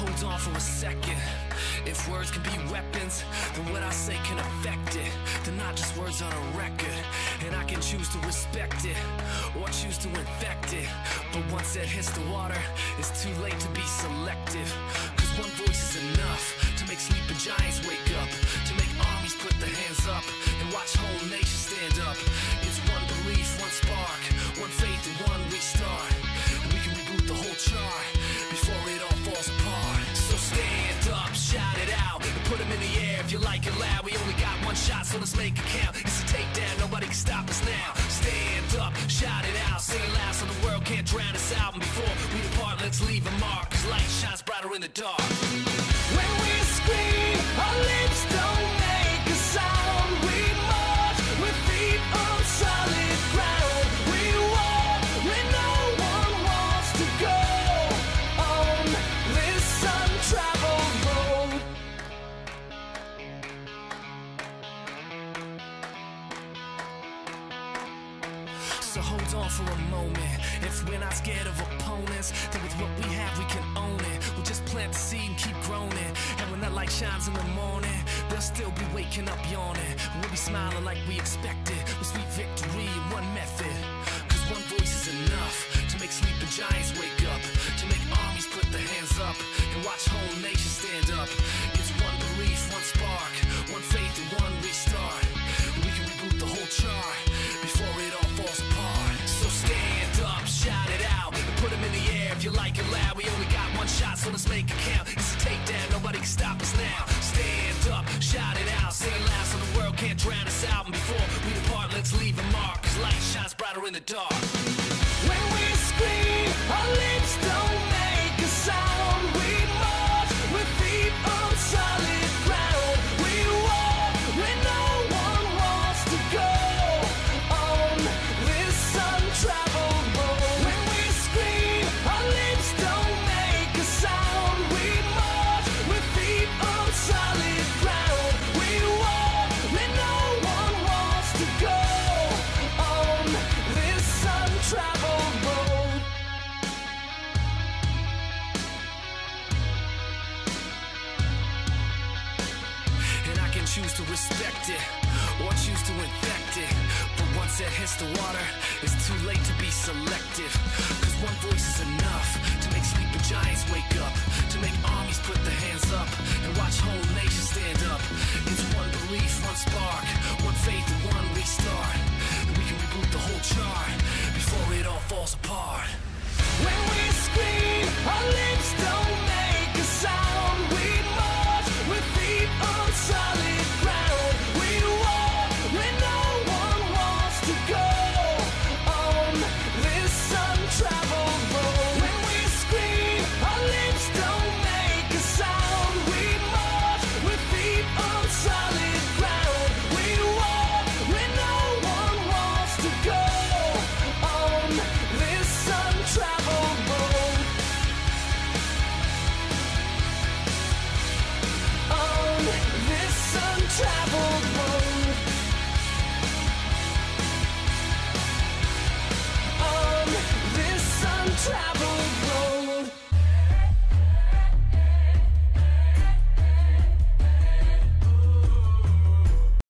hold on for a second. If words can be weapons, then what I say can affect it. They're not just words on a record, and I can choose to respect it or choose to infect it. But once it hits the water, it's too late to be selective. Cause one voice is enough to make sleeping giants wake up, shot, so let's make it count. It's a takedown, nobody can stop us now. Stand up, shout it out, sing it loud so the world can't drown us out. And before we depart, let's leave a mark, cause light shines brighter in the dark. When we scream, our lips So hold on for a moment. If we're not scared of opponents, then with what we have, we can own it. We'll just plant the seed and keep growing. And when that light shines in the morning, they'll still be waking up yawning. We'll be smiling like we expected, with sweet victory one method. Cause one voice is enough to make sleeping giants wake one shot, so let's make it count. It's a takedown, nobody can stop us now. Stand up, shout it out, sing it loud so the world can't drown us out. And before we depart, let's leave a mark, cause light shines brighter in the dark. Choose to respect it or choose to infect it. But once it hits the water, it's too late to be selective. Cause one voice is enough